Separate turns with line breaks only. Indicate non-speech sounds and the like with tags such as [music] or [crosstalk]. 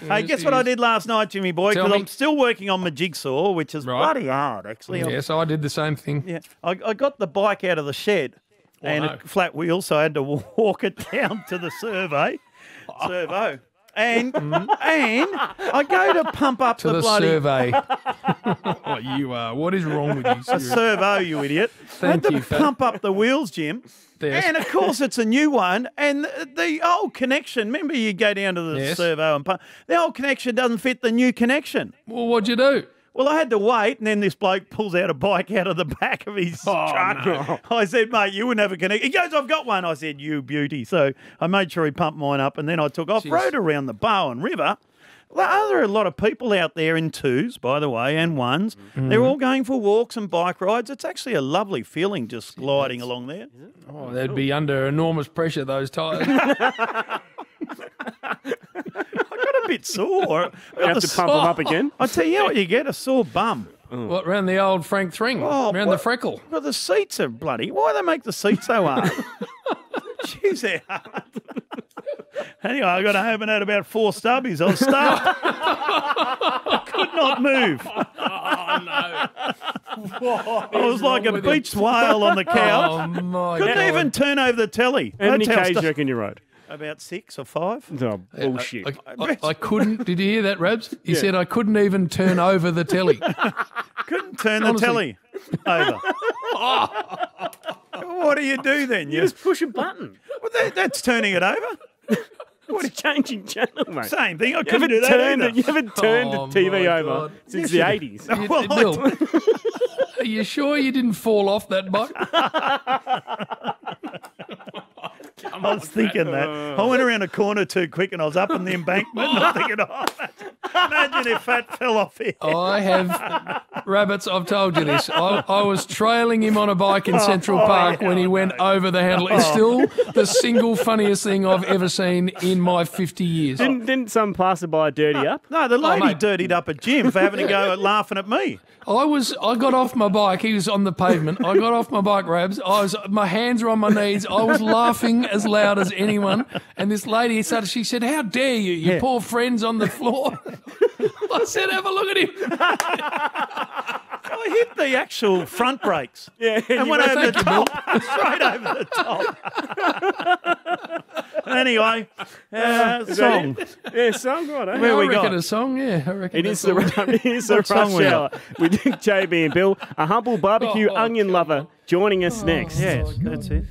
Hey, guess what I did last night, Jimmy boy?
Tell
Because
me.
I'm still working on my jigsaw, which is
Right.
bloody hard, actually. I'm-
Yeah, so I did the same thing.
Yeah, I, I got the bike out of the shed oh, and
no.
a flat wheel, so I had to [laughs] walk it down to the survey, servo, and mm-hmm. and I go to pump up
To
the,
the
bloody
survey. [laughs] [laughs] oh, you are. What is wrong with you?
a servo, you idiot. I had
Thank
to
you, Fat.
pump up the wheels, Jim.
Yes.
And of course, it's a new one, and the, the old connection. Remember, you go down to the
Yes.
servo and pump. The old connection doesn't fit the new connection.
Well, what'd you do?
Well, I had to wait, and then this bloke pulls out a bike out of the back of his
Oh,
truck. [laughs] I said, mate, you wouldn't have a connect. He goes, I've got one. I said, you beauty. So I made sure he pumped mine up, and then I took off,
Jeez.
rode around the Barwon River. Well, there a lot of people out there in twos, by the way, and ones.
Mm-hmm.
They're all going for walks and bike rides. It's actually a lovely feeling just gliding along there.
Oh, they'd be under enormous pressure, those tyres. [laughs]
I got a bit sore.
You have to pump them up again.
I tell you what, you get a sore bum.
what, round the old Frank Thring?
Oh,
round the freckle?
Well, the seats are bloody. Why do they make the seats so hard? [laughs] Jeez, they're hard. Anyway, I got home and had about four stubbies. I was stuffed. [laughs] Could not move. Oh no! I was like a
with you?
beached whale on the couch.
Oh, my
Couldn't
God.
even turn over the telly.
How many Ks do you reckon you rode?
About six or five.
Oh, bullshit.
I, I, I couldn't. Did you hear that, Rabs? He said I couldn't even turn over the telly. [laughs]
Couldn't turn the telly over. [laughs] what do you do then? You,
Just push a button.
well, that, that's turning it over.
What a changing channel, mate.
Same thing. I
You
couldn't
haven't
do that
turned
either.
it. You haven't oh, turned
Oh,
the TV over
God.
since
Yes,
the
you-
80s.
You-
Well, I
Bill, are you sure you didn't fall off that bike? [laughs]
I was thinking that. I went around a corner too quick and I was up in the embankment. And I'm thinking, oh, imagine if that fell off here.
I have rabbits. I've told you this. I, I was trailing him on a bike in oh, Central Park when he oh, went over the handle. It's oh. still the single funniest thing I've ever seen in my 50 years.
Didn't, didn't some passerby dirty up?
No, the lady
mate.
dirtied up at Jim for having to go at laughing at me.
I was. I got off my bike. He was on the pavement. I got off my bike, Rabs. I was. My hands were on my knees. I was laughing as loud as anyone. And this lady started. She said, "How dare you? Your
Yeah.
poor friend's on the floor." [laughs] I said, "Have a look at him."
I hit the actual front brakes
Yeah.
and
you
went
went-
over the top, [laughs] straight over the top. [laughs] anyway, uh, song.
Yeah, song right, eh?
Where
I
we
reckon
got?
a song. Yeah, I reckon
It is
that's
the,
all. [laughs]
it is the
song
rush
we
hour with JB and Bill, a humble barbecue
Oh,
onion
come
lover, joining us next.
Yes, that's it.